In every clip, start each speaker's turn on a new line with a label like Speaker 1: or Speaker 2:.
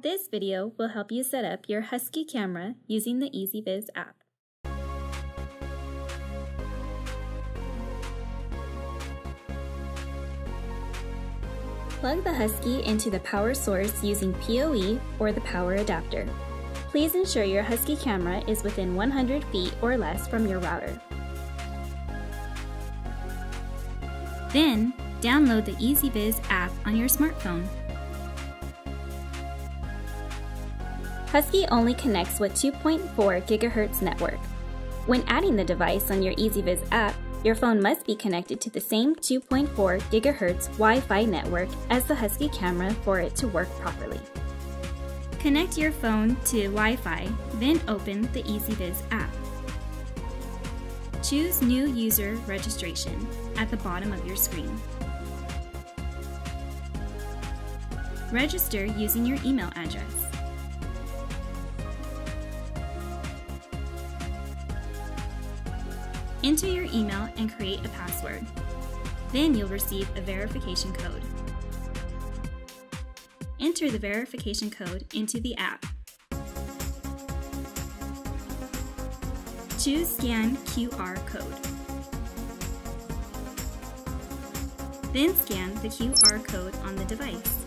Speaker 1: This video will help you set up your Husky camera using the EZVIZ app. Plug the Husky into the power source using PoE or the power adapter. Please ensure your Husky camera is within 100 feet or less from your router. Then, download the EZVIZ app on your smartphone. Husky only connects with 2.4 GHz network. When adding the device on your EZVIZ app, your phone must be connected to the same 2.4 GHz Wi-Fi network as the Husky camera for it to work properly. Connect your phone to Wi-Fi, then open the EZVIZ app. Choose New User Registration at the bottom of your screen. Register using your email address. Enter your email and create a password. Then you'll receive a verification code. Enter the verification code into the app. Choose Scan QR code. Then scan the QR code on the device.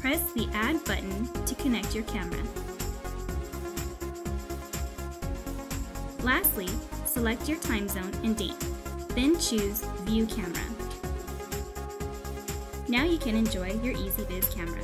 Speaker 1: Press the Add button to connect your camera. Lastly, select your time zone and date, then choose View Camera. Now you can enjoy your EZVIZ camera.